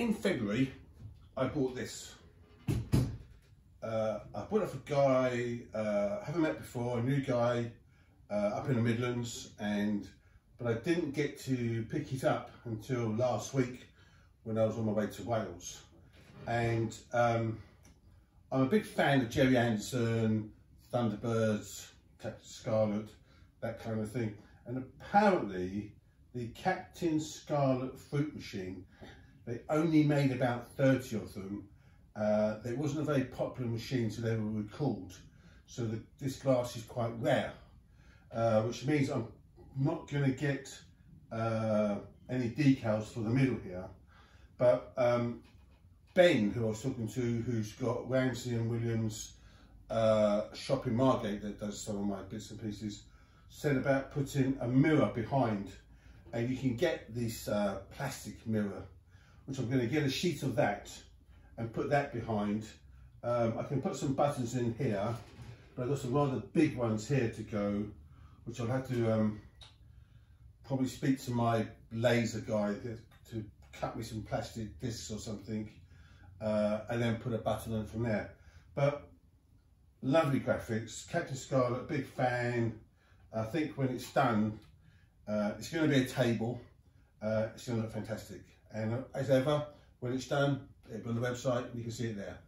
in February, I bought this. Uh, I bought it for a guy uh, I haven't met before, a new guy uh, up in the Midlands, and but I didn't get to pick it up until last week when I was on my way to Wales. And um, I'm a big fan of Gerry Anderson, Thunderbirds, Captain Scarlet, that kind of thing. And apparently, the Captain Scarlet fruit machine, they only made about 30 of them. Uh, it wasn't a very popular machine, so they were recalled. So the, this glass is quite rare, uh, which means I'm not going to get uh, any decals for the middle here. But um, Ben, who I was talking to, who's got Ramsey and Williams uh, shop in Margate that does some of my bits and pieces, said about putting a mirror behind and you can get this uh, plastic mirror, which I'm going to get a sheet of that and put that behind. Um, I can put some buttons in here, but I've got some rather big ones here to go, which I'll have to um, probably speak to my laser guy to cut me some plastic discs or something, uh, and then put a button on from there. But lovely graphics, Captain Scarlet, big fan. I think when it's done, uh, it's going to be a table. Uh, it's going to look fantastic. And uh, as ever, when it's done, it'll be on the website and you can see it there.